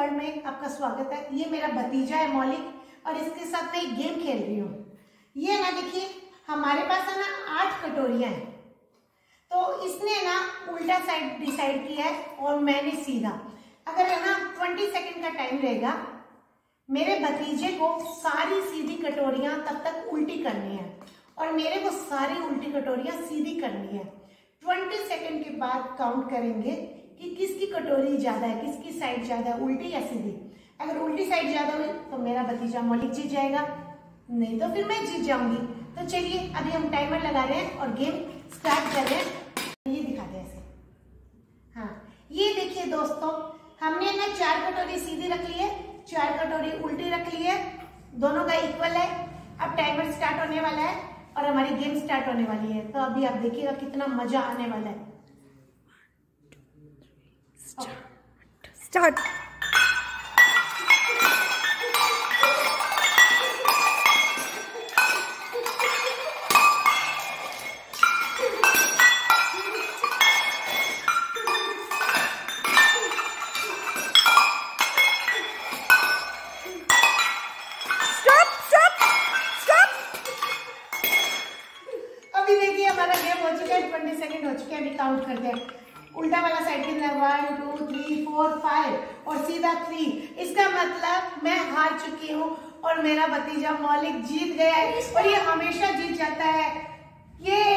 World में आपका स्वागत है। ये मेरा भतीजा है मौलिक और इसके साथ मैं एक गेम खेल रही हूँ। ये ना, देखिए, हमारे पास है ना आठ कटोरियाँ हैं। तो इसने ना उल्टा साइड डिसाइड किया है और मैंने सीधा। अगर है ना ट्वेंटी सेकेंड का टाइम रहेगा, मेरे भतीजे को सारी सीधी कटोरियाँ तब तक उल्टी करनी है और मेरे को सारी उल्टी कटोरियाँ सीधी करनी है। ट्वेंटी सेकेंड के बाद काउंट करेंगे। कि किसकी कटोरी ज़्यादा है, किसकी साइड ज़्यादा है, उल्टी या सीधी? अगर उल्टी साइड ज़्यादा हुई तो मेरा भतीजा मौलिक जीत जाएगा। नहीं तो फिर मैं जीत जाऊँगी। तो चलिए, अभी हम टाइमर लगा रहे हैं और गेम स्टार्ट कर रहे हैं। ये दिखा दे ऐसे। हाँ ये देखिए दोस्तों, हमने ना चार कटोरी सीधी रख ली है, चार कटोरी उल्टी रख ली है। दोनों का इक्वल है। अब टाइमर स्टार्ट होने वाला है और हमारी गेम स्टार्ट होने वाली है। तो अभी आप देखिएगा कितना मज़ा आने वाला है। स्टॉप स्टॉप अभी देखिए हमारा हो चुका है ट्वेंटी सेकेंड हो चुके हैं, अभी काउंट करते हैं। उल्टा वाला साइड कितना one two three four five और सीधा थ्री इसका मतलब मैं हार चुकी हूँ और मेरा भतीजा मौलिक जीत गया है और ये हमेशा जीत जाता है। ये